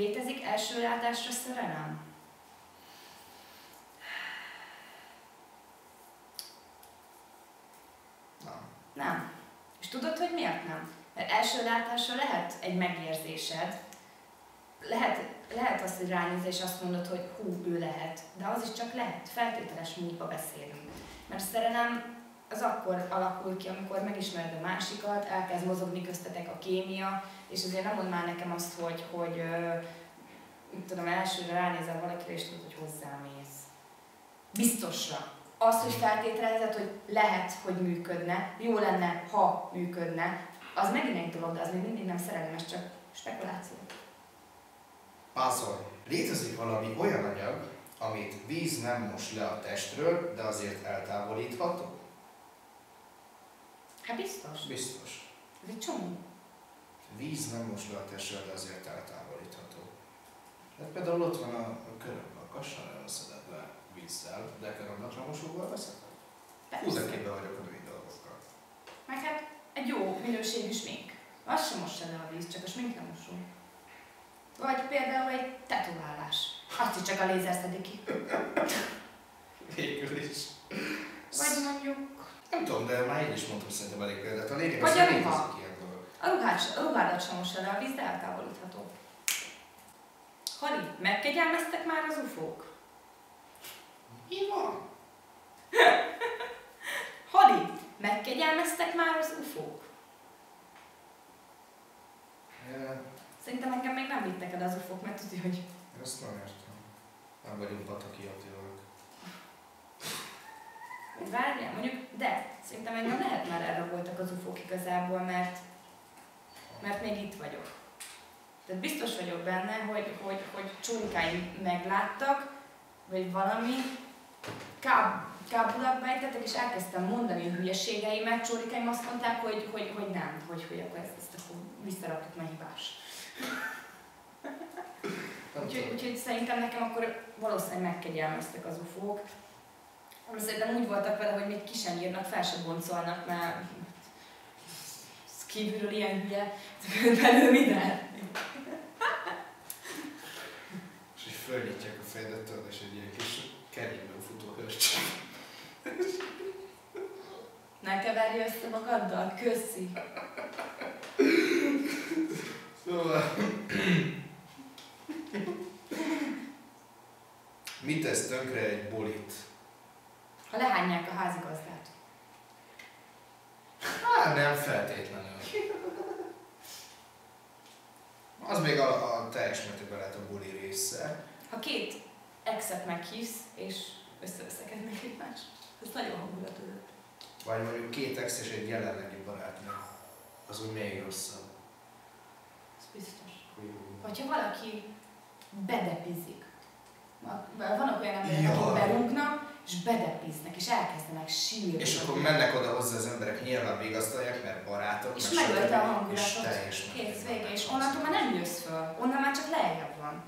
Létezik első látásra szerelem? Nem. Nem. És tudod, hogy miért nem? Mert első látásra lehet egy megérzésed, lehet, lehet azt, hogy ránéz és azt mondod, hogy hú, ő lehet, de az is csak lehet, feltételes múltba beszélünk. Mert szerelem az akkor alakul ki, amikor megismered a másikat, elkezd mozogni köztetek a kémia, és azért nem mond már nekem azt, hogy, hogy mit tudom, elsőre ránézel valakire, és tudod, hogy hozzámész. Biztosra. Az, hogy feltételezed, hogy lehet, hogy működne, jó lenne, ha működne, az megint egy dolog, de az még mindig nem szerelmes, csak spekuláció. Puzzle. Létezik valami olyan anyag, amit víz nem mos le a testről, de azért eltávolítható? Hát biztos. Biztos. Ez egy csomó. Víz nem mos le a testről, de azért eltávolítható. Tehát például ott van a, a körömkakas, ha nem szeded le vízzel, de körömlakra mosóval veszed? De képbe vagyok a női dolgokkal. Meg hát egy jó minőségű smink. Az sem mossa le a víz, csak a smink nem mosul. Vagy például egy tetoválás. Azt is csak a lézer szedi ki. Végül is. Nem tudom, de már én is mondtam szerintem elég példát. A lényeg Vagy az, hogy létezik ilyen dolog. a, ruhát, a ruhádat sem mossa le a víz, de eltávolítható. Hali, megkegyelmeztek már az ufók? Mi van? Hali, megkegyelmeztek már az ufók? Ja, Szerintem engem még nem vittek el az ufók, mert tudja, hogy ezt nem értem. Nem vagyunk pataki Attilák. Hogy várjál, mondjuk, de szerintem engem lehet már erre voltak az ufók igazából, mert, mert még itt vagyok. Tehát biztos vagyok benne, hogy, hogy, hogy csórikáim megláttak, vagy valami, káb, kábulatba ejtettek, és elkezdtem mondani a hülyeségeimet, csórikáim azt mondták, hogy, hogy, hogy nem, hogy, hogy akkor ezt, ezt akkor visszarakjuk, mert hibás. Úgyhogy, úgyhogy szerintem nekem akkor valószínűleg megkegyelmeztek az ufók. Akkor Szerintem úgy voltak vele, hogy még ki sem írnak, fel sem boncolnak, mert kívülről ilyen hülye, belül minden. És így fölnyitják a fejedet, tudod, és egy ilyen kis kerékben futó hős. Ne keverj össze magaddal, köszi. Szóval... Mit tesz tönkre egy bolit? Lehányják a házigazdát. Hát nem feltétlenül. Az még a, a teljes mértékben lehet a buli része. Ha két exet meghívsz, és összeveszekednek egymást, ez nagyon hangulatú. Vagy mondjuk két ex és egy jelenlegi barátnő. Az úgy még rosszabb. Ez biztos. Hogyha valaki bedepizik. Va- Vannak olyan emberek, akik berúgnak, és bedepiznek, és elkezdenek sírni. És akkor mennek oda hozzá az emberek, nyilván vigasztalják, mert barátok, És meg megölte a hangulatot. Kész, vége, és onnantól már nem jössz föl. Onnan már csak lejjebb van.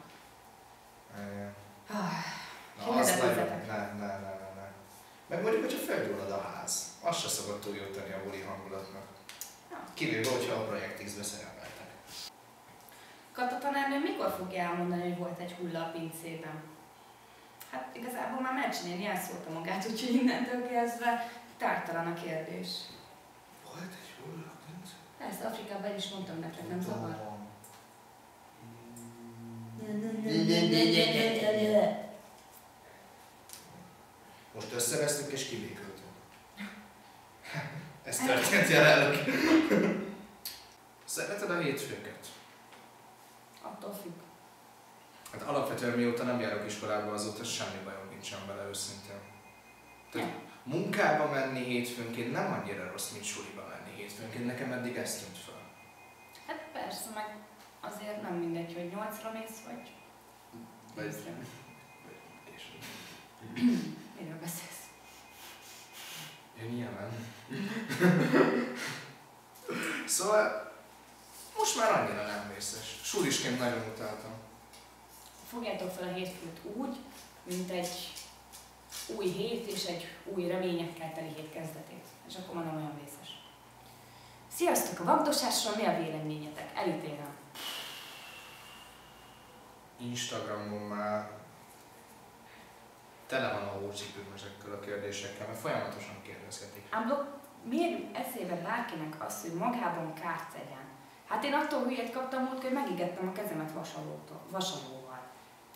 Ah, Na, Ki az nagyon, ne, ne, ne, ne, ne. Meg mondjuk, hogyha felgyullad a ház, az se szokott túl jót tenni a buli hangulatnak. Kivéve, hogyha a projekt X-be szerepeltek. Kata tanárnő mikor fogja elmondani, hogy volt egy hulla a pincében? Hát igazából már Mercsi néni elszólta magát, úgyhogy innentől kezdve tártalan a kérdés. Volt egy hulla, nincs? Ezt Afrikában is mondtam nektek, nem zavar? Most összevesztük és kibékültünk. Ez történt jelenleg. Szereted a hétfőket? Attól függ. Hát alapvetően mióta nem járok iskolába, azóta semmi bajom nincsen vele őszintén. Tehát munkába menni hétfőnként nem annyira rossz, mint suliba menni hétfőnként. Nekem eddig ez tűnt fel. Hát persze, meg azért nem mindegy, hogy nyolcra mész, vagy Vagy-. És Miről beszélsz? én nyilván. szóval most már annyira nem vészes. Sulisként nagyon utáltam. Fogjátok fel a hétfőt úgy, mint egy új hét és egy új reményekkel teli hét kezdetét. És akkor már nem olyan vészes. Sziasztok! A vagdosásról mi a véleményetek? Elítélem. Instagramon már tele van a hócipőm ezekkel a kérdésekkel, mert folyamatosan kérdezgetik. Ám miért eszébe bárkinek az, hogy magában kárt tegyen? Hát én attól hülyet kaptam hogy megigettem a kezemet vasalóval.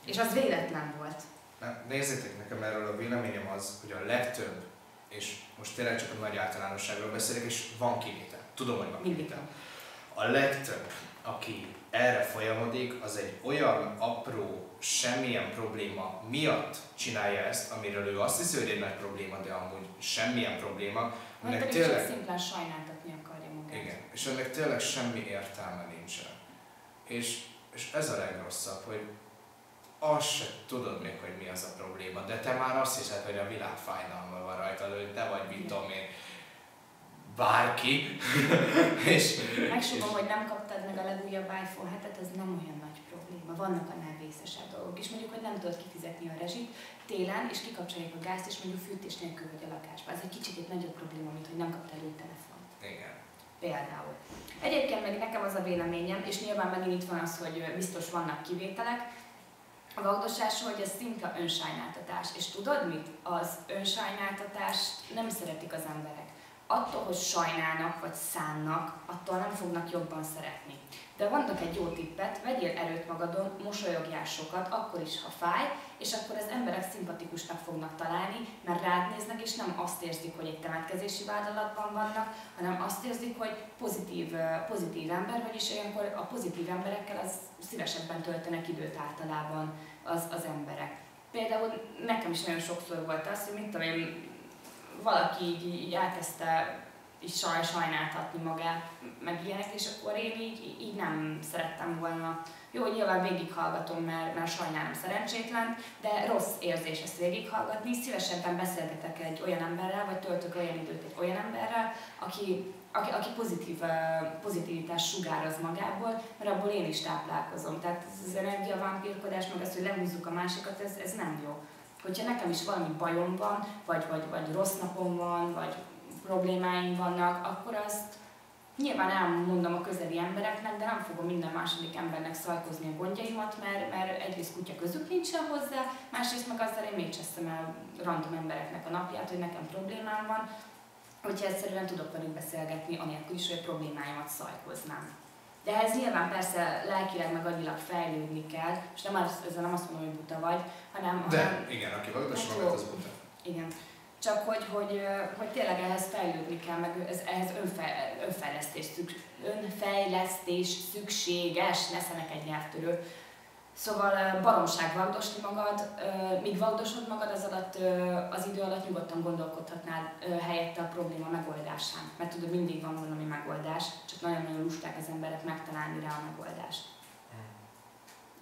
És az véletlen volt. Na, nézzétek, nekem erről a véleményem az, hogy a legtöbb, és most tényleg csak a nagy általánosságról beszélek, és van kivétel. Tudom, hogy van kivétel. A legtöbb, aki erre folyamodik, az egy olyan apró, semmilyen probléma miatt csinálja ezt, amiről ő azt hiszi, hogy egy nagy probléma, de amúgy semmilyen probléma. Ennek tényleg... csak szimplán sajnáltatni akarja magát. Igen, és ennek tényleg semmi értelme nincsen. És, és ez a legrosszabb, hogy azt se tudod még, hogy mi az a probléma, de te már azt hiszed, hogy a világ fájdalma van rajta, hogy te vagy, mit tudom én, bárki. és, Megsugom, és... hogy nem kaptad meg a legújabb iPhone 7 ez nem olyan nagy probléma. Vannak annál vészesebb dolgok. És mondjuk, hogy nem tudod kifizetni a rezsit télen, és kikapcsolják a gázt, és mondjuk fűtés nélkül vagy a lakásba. Ez egy kicsit egy nagyobb probléma, mint hogy nem kaptál új telefon. Igen. Például. Egyébként meg nekem az a véleményem, és nyilván megint itt van az, hogy biztos vannak kivételek, a vagdosás, hogy ez szimpla önsajnáltatás. És tudod mit? Az önsajnáltatást nem szeretik az emberek. Attól, hogy sajnálnak vagy szánnak, attól nem fognak jobban szeretni. De vannak egy jó tippet, vegyél erőt magadon, mosolyogjál sokat, akkor is, ha fáj, és akkor az emberek szimpatikusnak fognak találni, mert rád néznek, és nem azt érzik, hogy egy temetkezési vállalatban vannak, hanem azt érzik, hogy pozitív, pozitív ember, vagyis olyankor a pozitív emberekkel az szívesebben töltenek időt általában az, az emberek. Például nekem is nagyon sokszor volt az, hogy mit tudom én, valaki így, így elkezdte így saj, sajnáltatni magát, meg ilyenek, és akkor én így, így nem szerettem volna. Jó, nyilván végighallgatom, mert, mert sajnálom szerencsétlen, de rossz érzés ezt végighallgatni. Szívesebben beszélgetek egy olyan emberrel, vagy töltök olyan időt egy olyan emberrel, aki, aki, aki pozitív, pozitivitás sugároz magából, mert abból én is táplálkozom. Tehát ez az energiavampírkodás, meg az, hogy lehúzzuk a másikat, ez, ez nem jó. Hogyha nekem is valami bajom van, vagy, vagy, vagy rossz napom van, vagy problémáim vannak, akkor azt nyilván elmondom a közeli embereknek, de nem fogom minden második embernek szajkozni a gondjaimat, mert, mert egyrészt kutya közük nincsen hozzá, másrészt meg azzal én mégsem el random embereknek a napját, hogy nekem problémám van, hogyha egyszerűen tudok velük beszélgetni, anélkül is, hogy a problémáimat szajkoznám. De ehhez nyilván persze lelkileg meg agyilag fejlődni kell, és nem az, ezzel nem azt mondom, hogy buta vagy, hanem... De, hanem, igen, aki valóban magát, az buta. Igen csak hogy, hogy, hogy tényleg ehhez fejlődni kell, meg ez, ehhez önfe, önfejlesztés, szükség, önfejlesztés szükséges, leszenek egy nyelvtörő. Szóval baromság vagdosni magad, míg vagdosod magad az, alatt, az idő alatt nyugodtan gondolkodhatnál helyette a probléma megoldásán. Mert tudod, mindig van valami megoldás, csak nagyon-nagyon lusták az emberek megtalálni rá a megoldást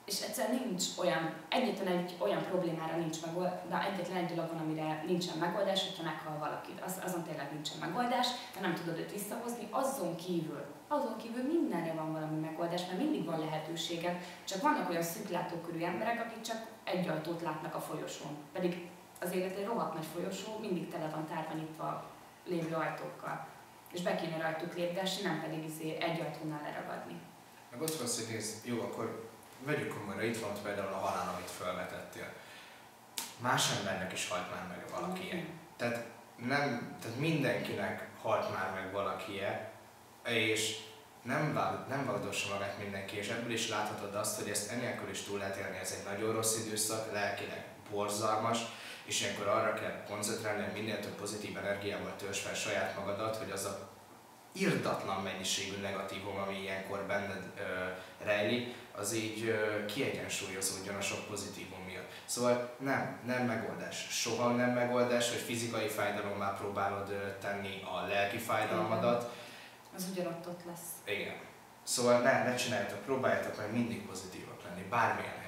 és egyszerűen nincs olyan, egyetlen egy olyan problémára nincs megoldás, de egyetlen egy dolog van, amire nincsen megoldás, hogyha meghal valaki. Az, azon tényleg nincsen megoldás, de nem tudod őt visszahozni. Azon kívül, azon kívül mindenre van valami megoldás, mert mindig van lehetőségek. Csak vannak olyan szűklátókörű emberek, akik csak egy ajtót látnak a folyosón. Pedig az élet egy rohadt nagy folyosó, mindig tele van tárva nyitva lévő ajtókkal. És be kéne rajtuk lépdesni, nem pedig izé egy ajtónál leragadni. Meg ott van, hogy nézd, jó, akkor vegyük komolyra, itt van például a halál, amit felvetettél. Más embernek is halt már meg valaki ilyen. Tehát, nem, tehát mindenkinek halt már meg valaki ilyen, és nem, vág, nem vagdossa magát mindenki, és ebből is láthatod azt, hogy ezt enélkül is túl lehet élni, ez egy nagyon rossz időszak, lelkileg borzalmas, és ilyenkor arra kell koncentrálni, hogy minél több pozitív energiával törzs fel saját magadat, hogy az a irdatlan mennyiségű negatívum, ami ilyenkor benned ö, rejlik, az így kiegyensúlyozódjon a sok pozitívum miatt. Szóval nem, nem megoldás. Soha nem megoldás, hogy fizikai fájdalommá próbálod tenni a lelki fájdalmadat. Az ugyanott ott lesz. Igen. Szóval ne, ne csináljátok, próbáljátok meg mindig pozitívak lenni, bármilyen